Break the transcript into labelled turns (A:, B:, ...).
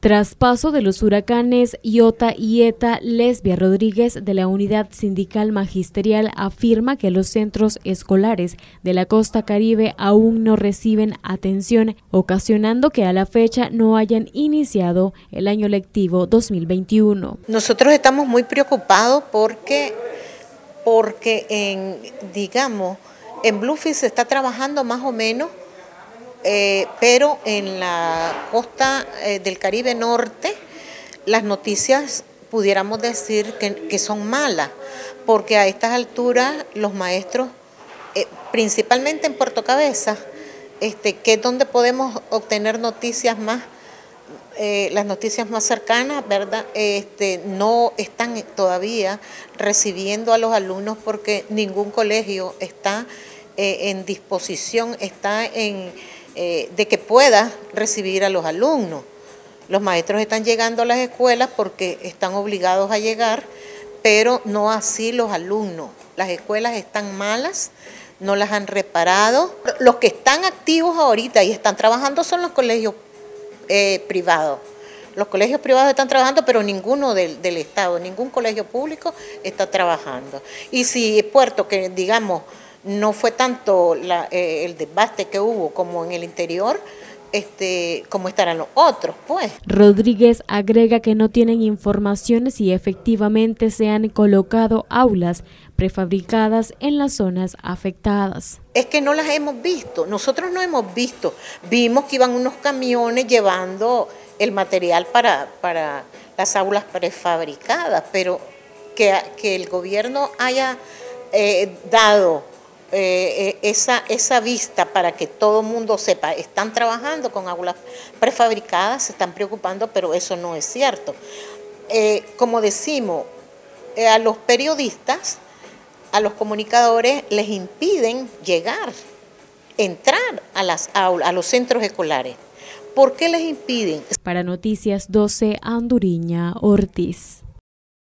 A: Traspaso de los huracanes Iota y Eta, Lesbia Rodríguez de la Unidad Sindical Magisterial afirma que los centros escolares de la costa caribe aún no reciben atención, ocasionando que a la fecha no hayan iniciado el año lectivo 2021.
B: Nosotros estamos muy preocupados porque, porque en, digamos, en Bluefield se está trabajando más o menos eh, pero en la costa eh, del Caribe Norte las noticias pudiéramos decir que, son malas, porque a estas alturas los maestros, eh, principalmente en Puerto Cabeza, este, que es donde podemos obtener noticias más, las noticias más cercanas, ¿verdad? Este, no están todavía recibiendo a los alumnos porque ningún colegio está en disposición, está en eh, de que pueda recibir a los alumnos. Los maestros están llegando a las escuelas porque están obligados a llegar, pero no así los alumnos. Las escuelas están malas, no las han reparado. Los que están activos ahorita y están trabajando son los colegios eh, privados. Los colegios privados están trabajando, pero ninguno del, del, Estado, ningún colegio público está trabajando. Y si Puerto, que digamos, no fue tanto eh, el debate que hubo como en el interior, este, como estarán los otros, pues.
A: Rodríguez agrega que no tienen información si efectivamente se han colocado aulas prefabricadas en las zonas afectadas.
B: Es que no las hemos visto, nosotros no hemos visto. Vimos que iban unos camiones llevando el material para, para las aulas prefabricadas, pero que, que el gobierno haya eh, dado eh, esa, esa vista para que todo el mundo sepa, están trabajando con aulas prefabricadas, se están preocupando, pero eso no es cierto. Eh, como decimos, eh, a los periodistas, a los comunicadores les impiden llegar, entrar a las aulas, a los centros escolares. ¿Por qué les impiden?
A: Para Noticias 12, Anduriña Ortiz.